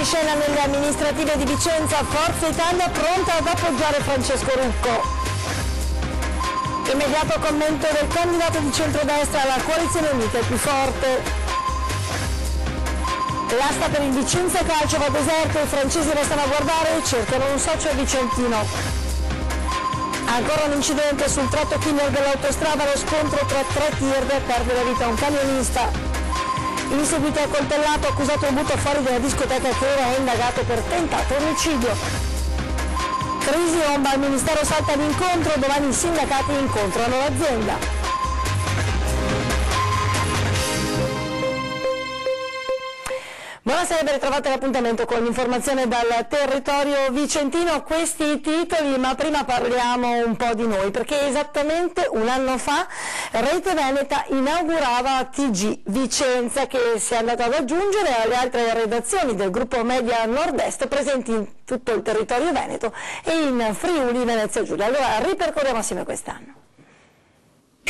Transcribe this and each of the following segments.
di scena nelle amministrative di Vicenza, Forza Italia pronta ad appoggiare Francesco Rucco. Immediato commento del candidato di centrodestra alla coalizione unita è più forte. L'asta per il Vicenza Calcio va deserto, i francesi restano a guardare e cercano un socio vicentino. Ancora un incidente sul tratto killer dell'autostrada, lo scontro tra tre tir perde la vita un camionista. In seguito al coltellato accusato il butto fuori dalla discoteca che ora è indagato per tentato omicidio. Crisi Omba, il Ministero salta l'incontro, domani i sindacati incontrano l'azienda. Buonasera, ben ritrovate l'appuntamento con l'informazione dal territorio vicentino, questi titoli, ma prima parliamo un po' di noi, perché esattamente un anno fa Rete Veneta inaugurava TG Vicenza che si è andato ad aggiungere alle altre redazioni del gruppo Media Nord-Est presenti in tutto il territorio veneto e in Friuli, Venezia Giulia. Allora ripercorriamo assieme quest'anno.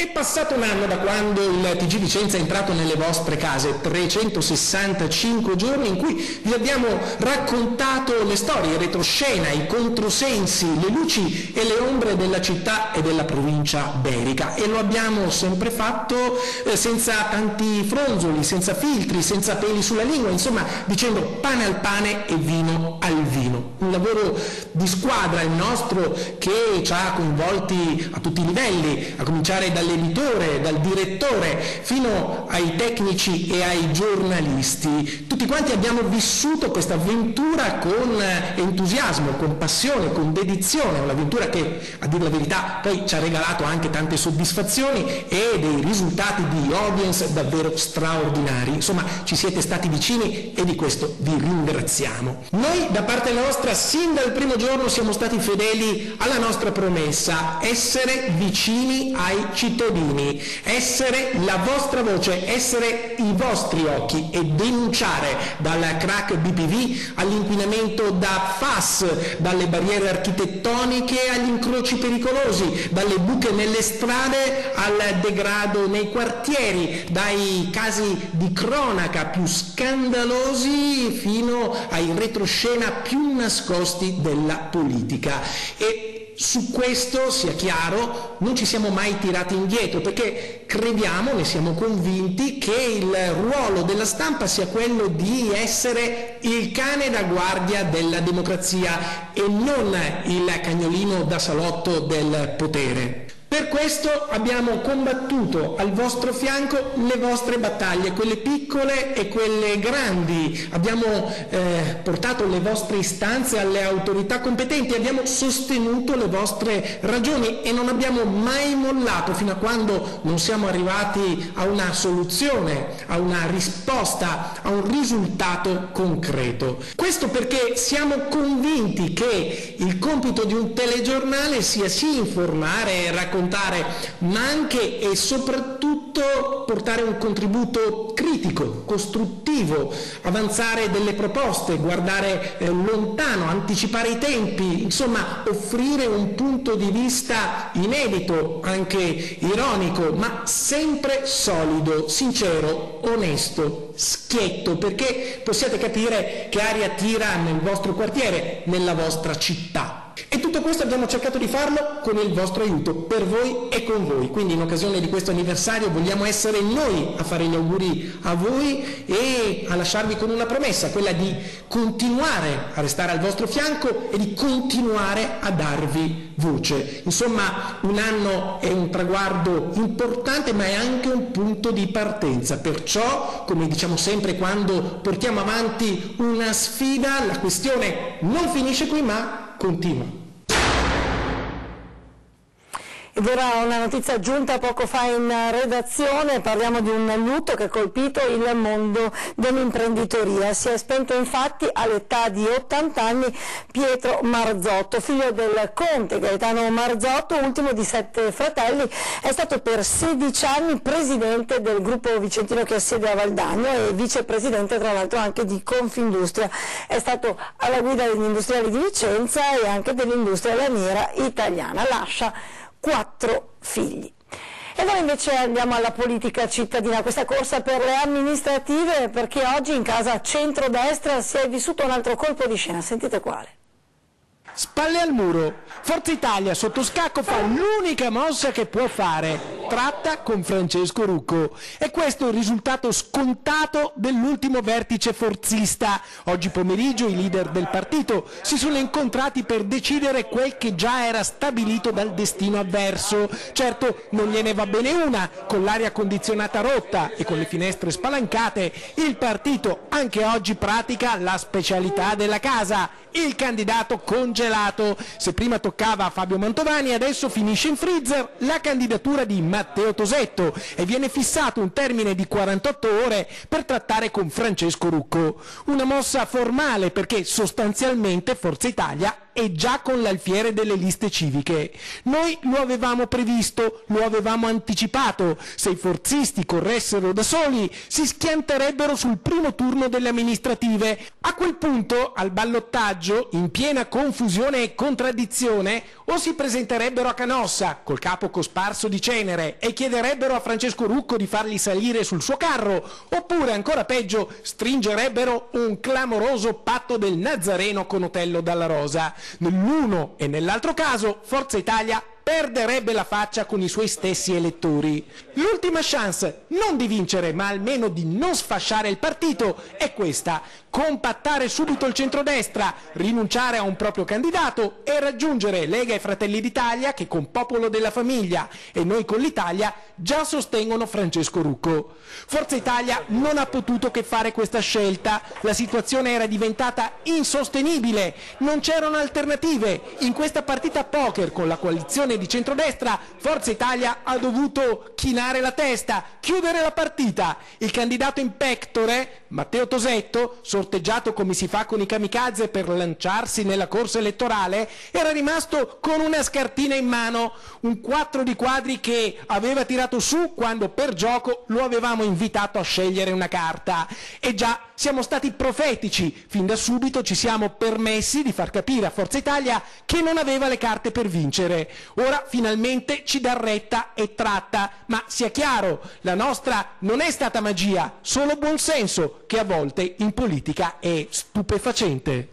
È passato un anno da quando il TG Vicenza è entrato nelle vostre case, 365 giorni in cui vi abbiamo raccontato le storie, retroscena, i controsensi, le luci e le ombre della città e della provincia berica e lo abbiamo sempre fatto eh, senza tanti fronzoli, senza filtri, senza peli sulla lingua, insomma dicendo pane al pane e vino al vino. Un lavoro di squadra il nostro che ci ha coinvolti a tutti i livelli, a cominciare dalle dall'editore, dal direttore, fino ai tecnici e ai giornalisti. Tutti quanti abbiamo vissuto questa avventura con entusiasmo, con passione, con dedizione, un'avventura che, a dire la verità, poi ci ha regalato anche tante soddisfazioni e dei risultati di audience davvero straordinari. Insomma, ci siete stati vicini e di questo vi ringraziamo. Noi, da parte nostra, sin dal primo giorno siamo stati fedeli alla nostra promessa, essere vicini ai cittadini cittadini, essere la vostra voce, essere i vostri occhi e denunciare dal crack BPV all'inquinamento da FAS, dalle barriere architettoniche agli incroci pericolosi, dalle buche nelle strade al degrado nei quartieri, dai casi di cronaca più scandalosi fino ai retroscena più nascosti della politica. E su questo, sia chiaro, non ci siamo mai tirati indietro perché crediamo, ne siamo convinti, che il ruolo della stampa sia quello di essere il cane da guardia della democrazia e non il cagnolino da salotto del potere. Per questo abbiamo combattuto al vostro fianco le vostre battaglie, quelle piccole e quelle grandi. Abbiamo eh, portato le vostre istanze alle autorità competenti, abbiamo sostenuto le vostre ragioni e non abbiamo mai mollato fino a quando non siamo arrivati a una soluzione, a una risposta, a un risultato concreto. Questo perché siamo convinti che il compito di un telegiornale sia sì informare e raccontare raccontare, ma anche e soprattutto portare un contributo critico, costruttivo, avanzare delle proposte, guardare eh, lontano, anticipare i tempi, insomma offrire un punto di vista inedito, anche ironico, ma sempre solido, sincero, onesto, schietto, perché possiate capire che aria tira nel vostro quartiere, nella vostra città. E tutto questo abbiamo cercato di farlo con il vostro aiuto, per voi e con voi. Quindi in occasione di questo anniversario vogliamo essere noi a fare gli auguri a voi e a lasciarvi con una promessa, quella di continuare a restare al vostro fianco e di continuare a darvi voce. Insomma, un anno è un traguardo importante, ma è anche un punto di partenza. Perciò, come diciamo sempre quando portiamo avanti una sfida, la questione non finisce qui, ma continua. Ed era una notizia giunta poco fa in redazione, parliamo di un lutto che ha colpito il mondo dell'imprenditoria. Si è spento infatti all'età di 80 anni Pietro Marzotto, figlio del conte Gaetano Marzotto, ultimo di sette fratelli, è stato per 16 anni presidente del gruppo vicentino che ha sede a Valdagno e vicepresidente tra l'altro anche di Confindustria. È stato alla guida degli industriali di Vicenza e anche dell'industria laniera italiana. Lascia quattro figli. E allora invece andiamo alla politica cittadina, questa corsa per le amministrative, perché oggi in casa centrodestra si è vissuto un altro colpo di scena, sentite quale. Spalle al muro, Forza Italia sotto scacco fa l'unica mossa che può fare, tratta con Francesco Rucco. E questo è il risultato scontato dell'ultimo vertice forzista. Oggi pomeriggio i leader del partito si sono incontrati per decidere quel che già era stabilito dal destino avverso. Certo non gliene va bene una, con l'aria condizionata rotta e con le finestre spalancate, il partito anche oggi pratica la specialità della casa, il candidato congelato. Se prima toccava a Fabio Mantovani, adesso finisce in freezer la candidatura di Matteo Tosetto e viene fissato un termine di 48 ore per trattare con Francesco Rucco. Una mossa formale perché sostanzialmente Forza Italia e già con l'alfiere delle liste civiche. Noi lo avevamo previsto, lo avevamo anticipato. Se i forzisti corressero da soli, si schianterebbero sul primo turno delle amministrative. A quel punto, al ballottaggio, in piena confusione e contraddizione, o si presenterebbero a Canossa, col capo cosparso di cenere, e chiederebbero a Francesco Rucco di farli salire sul suo carro, oppure, ancora peggio, stringerebbero un clamoroso patto del Nazareno con Otello dalla Rosa. Nell'uno e nell'altro caso Forza Italia perderebbe la faccia con i suoi stessi elettori. L'ultima chance, non di vincere, ma almeno di non sfasciare il partito, è questa. Compattare subito il centrodestra, rinunciare a un proprio candidato e raggiungere Lega e Fratelli d'Italia che con Popolo della Famiglia e noi con l'Italia già sostengono Francesco Rucco. Forza Italia non ha potuto che fare questa scelta, la situazione era diventata insostenibile, non c'erano alternative. In questa partita poker con la coalizione di centrodestra, Forza Italia ha dovuto chinare la testa, chiudere la partita. Il candidato in pectore, Matteo Tosetto, sorteggiato come si fa con i kamikaze per lanciarsi nella corsa elettorale, era rimasto con una scartina in mano, un 4 di quadri che aveva tirato su quando per gioco lo avevamo invitato a scegliere una carta. E già siamo stati profetici, fin da subito ci siamo permessi di far capire a Forza Italia che non aveva le carte per vincere. Ora finalmente ci dà retta e tratta, ma sia chiaro, la nostra non è stata magia, solo buonsenso, che a volte in politica è stupefacente.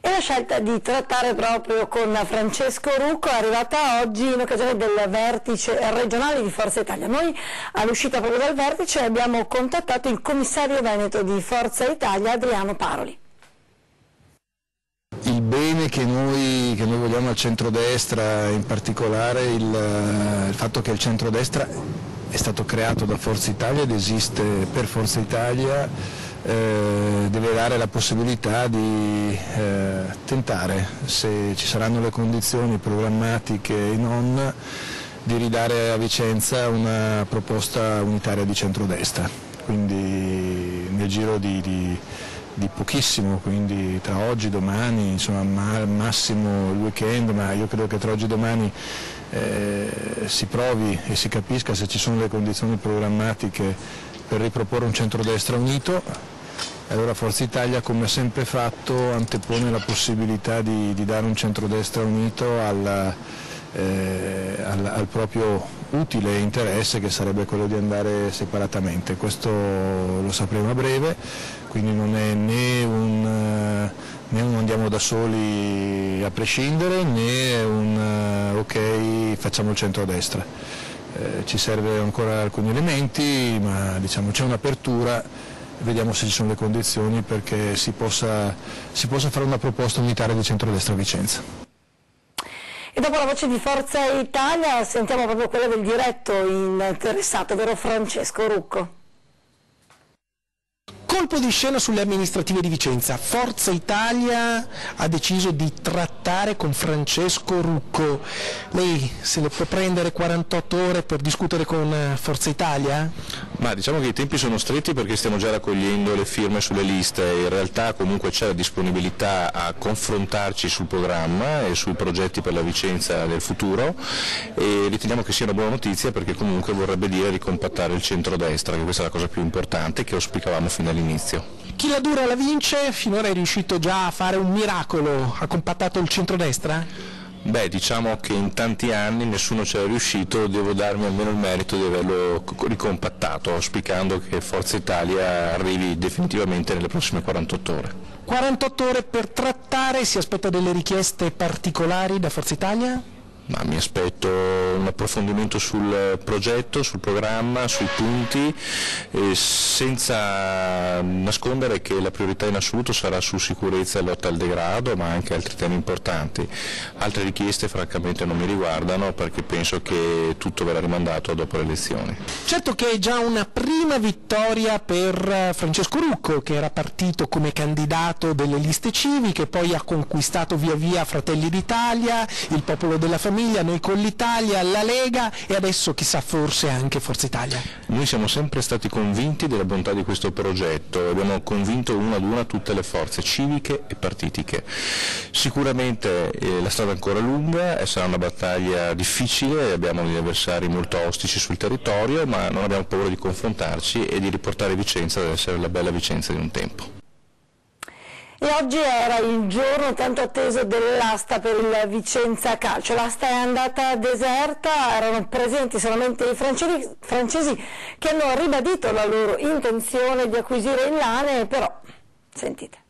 E la scelta di trattare proprio con Francesco Rucco è arrivata oggi in occasione del vertice regionale di Forza Italia. Noi all'uscita proprio dal vertice abbiamo contattato il commissario veneto di Forza Italia, Adriano Paroli. Il bene che noi, che noi vogliamo al centrodestra, in particolare il, il fatto che il centrodestra è stato creato da Forza Italia ed esiste per Forza Italia, eh, deve dare la possibilità di eh, tentare, se ci saranno le condizioni programmatiche e non, di ridare a Vicenza una proposta unitaria di centrodestra. Quindi nel giro di, di, di pochissimo, quindi tra oggi e domani, insomma al massimo il weekend, ma io credo che tra oggi e domani eh, si provi e si capisca se ci sono le condizioni programmatiche per riproporre un centrodestra unito allora Forza Italia, come ha sempre fatto, antepone la possibilità di, di dare un centrodestra unito al, eh, al, al, proprio utile interesse che sarebbe quello di andare separatamente. Questo lo sapremo a breve, quindi non è né un, né un andiamo da soli a prescindere né un ok facciamo il centrodestra. Eh, ci serve ancora alcuni elementi, ma diciamo, c'è un'apertura vediamo se ci sono le condizioni perché si possa, si possa fare una proposta unitaria di centrodestra a Vicenza. E dopo la voce di Forza Italia sentiamo proprio quella del diretto interessato, vero Francesco Rucco. Colpo di scena sulle amministrative di Vicenza. Forza Italia ha deciso di trattare con Francesco Rucco. Lei se le può prendere 48 ore per discutere con eh, Forza Italia? Ma diciamo che i tempi sono stretti perché stiamo già raccogliendo le firme sulle liste. In realtà comunque c'è la disponibilità a confrontarci sul programma e sui progetti per la Vicenza del futuro e riteniamo che sia una buona notizia perché comunque vorrebbe dire ricompattare il centro-destra, che questa è la cosa più importante che auspicavamo fin dall'inizio all'inizio. Chi la dura la vince, finora è riuscito già a fare un miracolo, ha compattato il centrodestra? Beh, diciamo che in tanti anni nessuno ci è riuscito, devo darmi almeno il merito di averlo ricompattato, auspicando che Forza Italia arrivi definitivamente nelle prossime 48 ore. 48 ore per trattare, si aspetta delle richieste particolari da Forza Italia? Ma mi aspetto un approfondimento sul progetto, sul programma, sui punti, eh, senza nascondere che la priorità in assoluto sarà su sicurezza e lotta al degrado, ma anche altri temi importanti. Altre richieste francamente non mi riguardano perché penso che tutto verrà rimandato dopo le elezioni. Certo che è già una prima vittoria per Francesco Rucco, che era partito come candidato delle liste civiche, poi ha conquistato via via Fratelli d'Italia, il Popolo della Famiglia, famiglia, noi con l'Italia, la Lega e adesso chissà forse anche Forza Italia. Noi siamo sempre stati convinti della bontà di questo progetto, abbiamo convinto una ad una tutte le forze civiche e partitiche. Sicuramente eh, la strada è ancora lunga, e sarà una battaglia difficile, abbiamo degli avversari molto ostici sul territorio, ma non abbiamo paura di confrontarci e di riportare Vicenza ad essere la bella Vicenza di un tempo. E oggi era il giorno tanto atteso dell'asta per il Vicenza Calcio. L'asta è andata deserta, erano presenti solamente i francesi, francesi che hanno ribadito la loro intenzione di acquisire il Lane, però sentite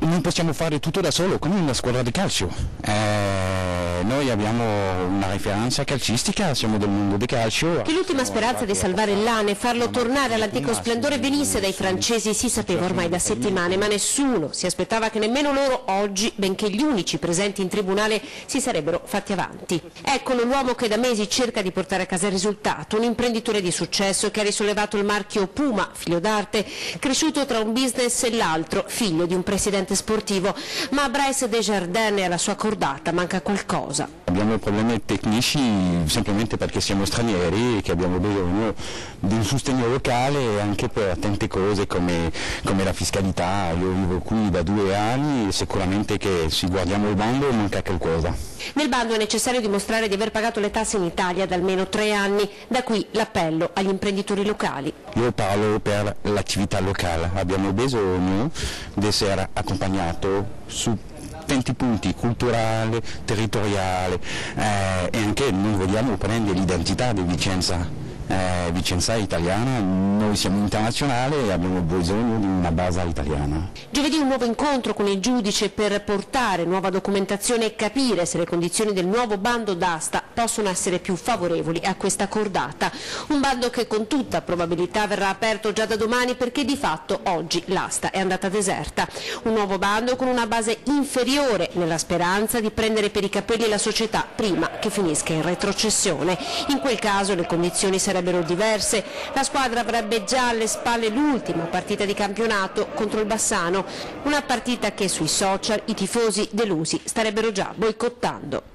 non possiamo fare tutto da solo come una squadra di calcio. Eh, noi abbiamo una referenza calcistica, siamo del mondo del calcio. Che l'ultima speranza di salvare Lane e farlo tornare all'antico splendore venisse dai francesi si sapeva ormai da settimane, ma nessuno si aspettava che nemmeno loro oggi, benché gli unici presenti in tribunale, si sarebbero fatti avanti. Eccolo l'uomo che da mesi cerca di portare a casa il risultato, un imprenditore di successo che ha risollevato il marchio Puma, figlio d'arte, cresciuto tra un business e l'altro, figlio di un presidente sportivo, ma a Bryce Desjardins e alla sua cordata manca qualcosa. Abbiamo problemi tecnici semplicemente perché siamo stranieri e che abbiamo bisogno di un sostegno locale anche per tante cose come, come la fiscalità. Io vivo qui da due anni e sicuramente che se guardiamo il bando manca qualcosa. Nel bando è necessario dimostrare di aver pagato le tasse in Italia da almeno tre anni, da qui l'appello agli imprenditori locali. Io parlo per l'attività locale, abbiamo bisogno di essere accompagnato su tanti punti, culturale, territoriale eh, e anche noi vogliamo prendere l'identità di Vicenza eh, Vicenza è italiana, noi siamo internazionali e abbiamo bisogno di una base italiana. Giovedì un nuovo incontro con il giudice per portare nuova documentazione e capire se le condizioni del nuovo bando d'asta possono essere più favorevoli a questa cordata. Un bando che con tutta probabilità verrà aperto già da domani perché di fatto oggi l'asta è andata deserta. Un nuovo bando con una base inferiore nella speranza di prendere per i capelli la società prima che finisca in retrocessione. In quel caso le condizioni sarebbero diverse. La squadra avrebbe già alle spalle l'ultima partita di campionato contro il Bassano, una partita che sui social i tifosi delusi starebbero già boicottando.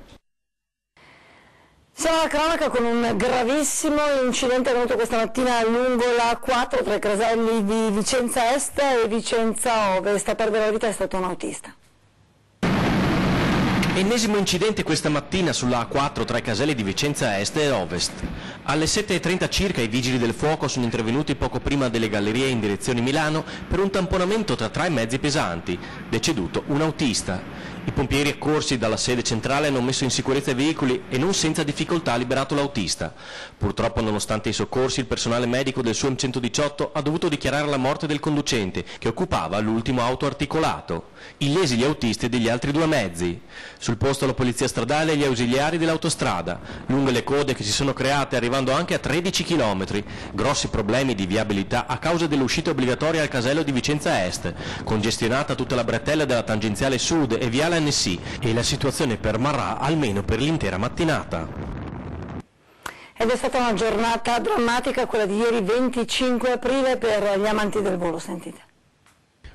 Siamo alla cronaca con un gravissimo incidente avvenuto questa mattina lungo la 4 tra i caselli di Vicenza Est e Vicenza Ovest. A perdere la vita è stato un autista. Ennesimo incidente questa mattina sulla A4 tra i caselli di Vicenza Est e Ovest. Alle 7.30 circa i vigili del fuoco sono intervenuti poco prima delle gallerie in direzione Milano per un tamponamento tra tre mezzi pesanti. Deceduto un autista. I pompieri accorsi dalla sede centrale hanno messo in sicurezza i veicoli e non senza difficoltà liberato l'autista. Purtroppo nonostante i soccorsi il personale medico del SUM 118 ha dovuto dichiarare la morte del conducente che occupava l'ultimo auto articolato. Illesi gli autisti degli altri due mezzi. Sul posto la polizia stradale e gli ausiliari dell'autostrada. Lunghe le code che si sono create arrivando anche a 13 km. Grossi problemi di viabilità a causa dell'uscita obbligatoria al casello di Vicenza Est. Congestionata tutta la bretella della tangenziale sud e viale Annecy e la situazione permarrà almeno per l'intera mattinata. Ed è stata una giornata drammatica quella di ieri 25 aprile per gli amanti del volo, sentite.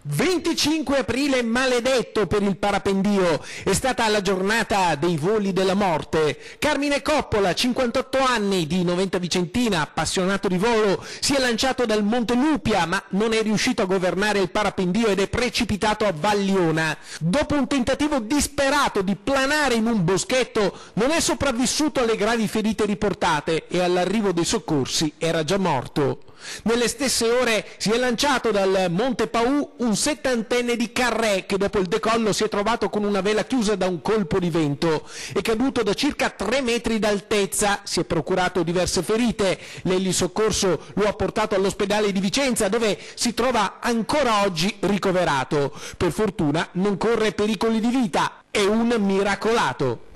25 aprile maledetto per il parapendio, è stata la giornata dei voli della morte. Carmine Coppola, 58 anni, di Noventa Vicentina, appassionato di volo, si è lanciato dal Monte Lupia ma non è riuscito a governare il parapendio ed è precipitato a Vagliona. Dopo un tentativo disperato di planare in un boschetto, non è sopravvissuto alle gravi ferite riportate e all'arrivo dei soccorsi era già morto. Nelle stesse ore si è lanciato dal Monte Pau un settantenne di Carré che dopo il decollo si è trovato con una vela chiusa da un colpo di vento. È caduto da circa 3 metri d'altezza, si è procurato diverse ferite. L'Eli Soccorso lo ha portato all'ospedale di Vicenza dove si trova ancora oggi ricoverato. Per fortuna non corre pericoli di vita, è un miracolato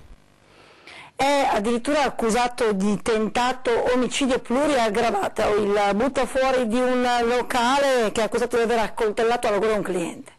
è addirittura accusato di tentato omicidio pluriaggravato, il butta fuori di un locale che è accusato di aver accoltellato alla gola un cliente.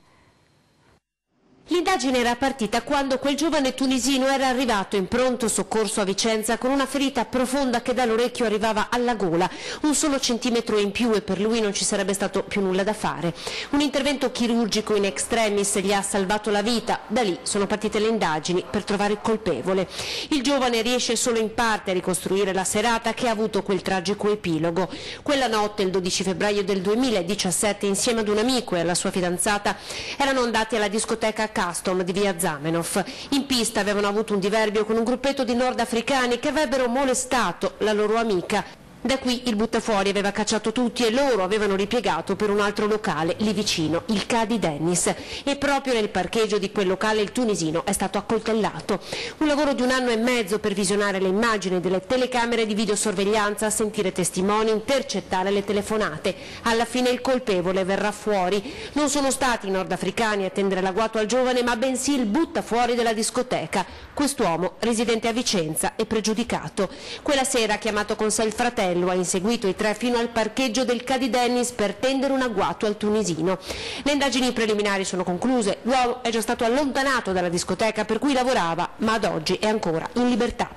L'indagine era partita quando quel giovane tunisino era arrivato in pronto soccorso a Vicenza con una ferita profonda che dall'orecchio arrivava alla gola, un solo centimetro in più e per lui non ci sarebbe stato più nulla da fare. Un intervento chirurgico in extremis gli ha salvato la vita, da lì sono partite le indagini per trovare il colpevole. Il giovane riesce solo in parte a ricostruire la serata che ha avuto quel tragico epilogo. Quella notte, il 12 febbraio del 2017, insieme ad un amico e alla sua fidanzata, erano andati alla discoteca custom di via Zamenhof. In pista avevano avuto un diverbio con un gruppetto di nordafricani che avrebbero molestato la loro amica da qui il buttafuori aveva cacciato tutti e loro avevano ripiegato per un altro locale lì vicino, il Cadi Dennis, e proprio nel parcheggio di quel locale il tunisino è stato accoltellato. Un lavoro di un anno e mezzo per visionare le immagini delle telecamere di videosorveglianza, sentire testimoni, intercettare le telefonate. Alla fine il colpevole verrà fuori. Non sono stati i nordafricani a tendere l'agguato al giovane, ma bensì il buttafuori della discoteca. Quest'uomo, residente a Vicenza, è pregiudicato. Quella sera ha chiamato con sé il fratello Martello ha inseguito i tre fino al parcheggio del Cadi Dennis per tendere un agguato al tunisino. Le indagini preliminari sono concluse, l'uomo è già stato allontanato dalla discoteca per cui lavorava, ma ad oggi è ancora in libertà.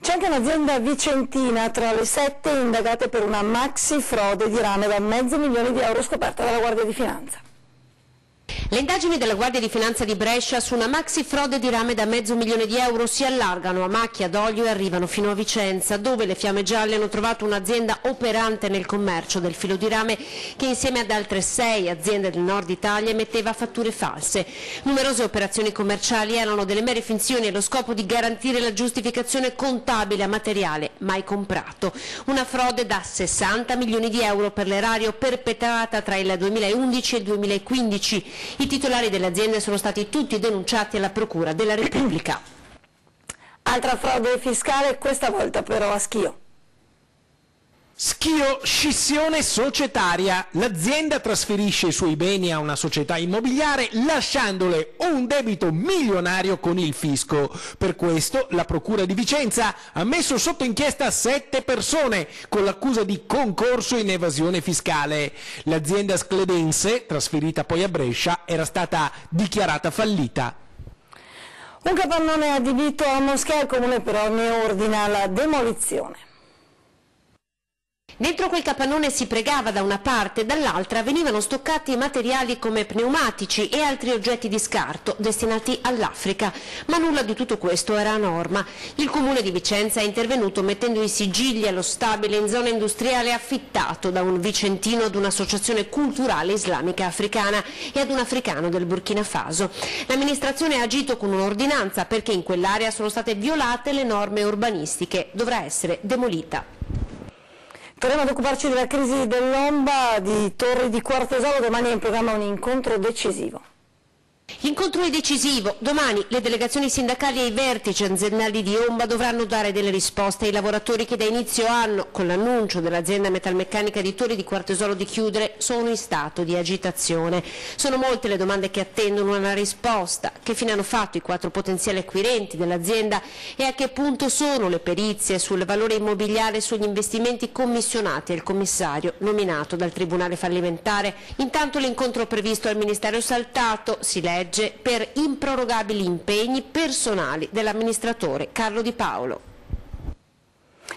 C'è anche un'azienda vicentina tra le sette indagate per una maxi frode di rame da mezzo milione di euro scoperta dalla Guardia di Finanza. Le indagini della Guardia di Finanza di Brescia su una maxi frode di rame da mezzo milione di euro si allargano a macchia d'olio e arrivano fino a Vicenza, dove le fiamme gialle hanno trovato un'azienda operante nel commercio del filo di rame che insieme ad altre sei aziende del nord Italia emetteva fatture false. Numerose operazioni commerciali erano delle mere finzioni allo scopo di garantire la giustificazione contabile a materiale mai comprato. Una frode da 60 milioni di euro per l'erario perpetrata tra il 2011 e il 2015 i titolari delle aziende sono stati tutti denunciati alla Procura della Repubblica. Altra frode fiscale, questa volta però a Schio. Schio scissione societaria. L'azienda trasferisce i suoi beni a una società immobiliare lasciandole un debito milionario con il fisco. Per questo la Procura di Vicenza ha messo sotto inchiesta sette persone con l'accusa di concorso in evasione fiscale. L'azienda scledense, trasferita poi a Brescia, era stata dichiarata fallita. Un capannone adibito a moschea, il comune però ne ordina la demolizione. Dentro quel capannone si pregava da una parte, dall'altra venivano stoccati materiali come pneumatici e altri oggetti di scarto destinati all'Africa, ma nulla di tutto questo era a norma. Il comune di Vicenza è intervenuto mettendo i sigilli allo stabile in zona industriale affittato da un vicentino ad un'associazione culturale islamica africana e ad un africano del Burkina Faso. L'amministrazione ha agito con un'ordinanza perché in quell'area sono state violate le norme urbanistiche, dovrà essere demolita. Torniamo ad occuparci della crisi dell'Omba di Torri di Quartesolo, domani è in programma un incontro decisivo. L'incontro è decisivo. Domani le delegazioni sindacali e i vertici aziendali di Omba dovranno dare delle risposte ai lavoratori che da inizio anno, con l'annuncio dell'azienda metalmeccanica di Torri di Quartesolo di chiudere, sono in stato di agitazione. Sono molte le domande che attendono una risposta. Che fine hanno fatto i quattro potenziali acquirenti dell'azienda e a che punto sono le perizie sul valore immobiliare e sugli investimenti commissionati al commissario nominato dal Tribunale fallimentare? Intanto l'incontro previsto al Ministero è saltato, si legge legge per improrogabili impegni personali dell'amministratore Carlo Di Paolo.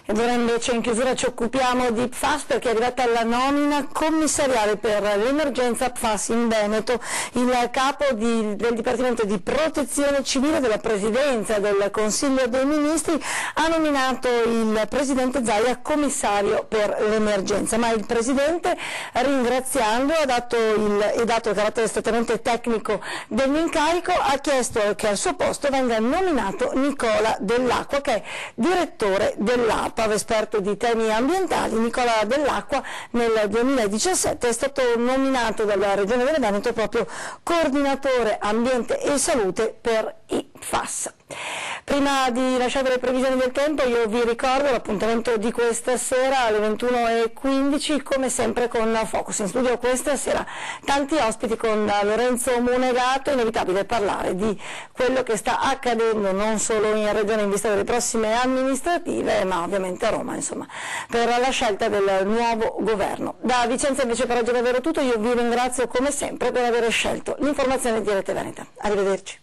Ed ora invece in chiusura ci occupiamo di PFAS perché è arrivata la nomina commissariale per l'emergenza PFAS in Veneto. Il capo di, del Dipartimento di Protezione Civile della Presidenza del Consiglio dei Ministri ha nominato il Presidente Zaia commissario per l'emergenza, ma il Presidente ringraziando ha dato il, e dato il carattere strettamente tecnico dell'incarico ha chiesto che al suo posto venga nominato Nicola Dell'Acqua che è direttore dell'AP Scarpa, esperto di temi ambientali, Nicola Dell'Acqua nel 2017 è stato nominato dalla Regione del Veneto proprio coordinatore ambiente e salute per i FAS. Prima di lasciare le previsioni del tempo io vi ricordo l'appuntamento di questa sera alle 21.15 come sempre con Focus. In studio questa sera tanti ospiti con Lorenzo Munegato, inevitabile parlare di quello che sta accadendo non solo in Regione in vista delle prossime amministrative ma ovviamente a Roma insomma, per la scelta del nuovo governo. Da Vicenza invece per oggi davvero tutto, io vi ringrazio come sempre per aver scelto l'informazione di Rete Veneta. Arrivederci.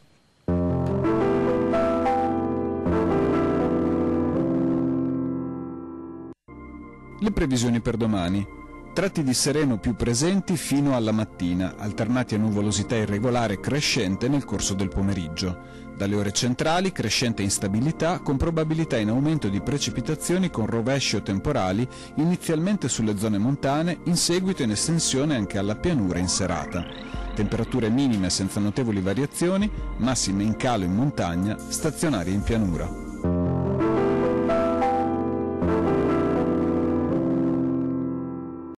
Le previsioni per domani. Tratti di sereno più presenti fino alla mattina, alternati a nuvolosità irregolare crescente nel corso del pomeriggio. Dalle ore centrali crescente instabilità con probabilità in aumento di precipitazioni con rovesci o temporali inizialmente sulle zone montane, in seguito in estensione anche alla pianura in serata. Temperature minime senza notevoli variazioni, massime in calo in montagna, stazionarie in pianura.